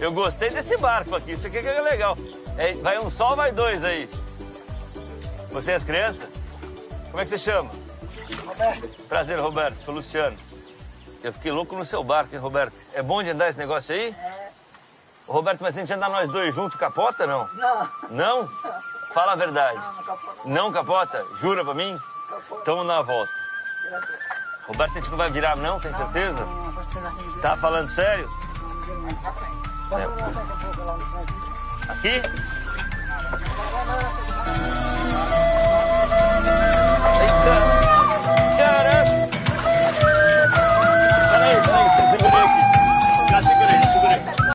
Eu gostei desse barco aqui, isso aqui é legal. É, vai um só ou vai dois aí? Você e as crianças? Como é que você chama? Roberto. Prazer, Roberto. Sou Luciano. Eu fiquei louco no seu barco, hein, Roberto? É bom de andar esse negócio aí? É. Roberto, mas a gente andar nós dois juntos, capota não? Não. Não? Fala a verdade. Não, não capota. Não capota? Jura pra mim? Capota. Então dar uma volta. Roberto, a gente não vai virar não, tem certeza? Não, não, vir. Tá falando sério? Posso ir lá ¿Aquí?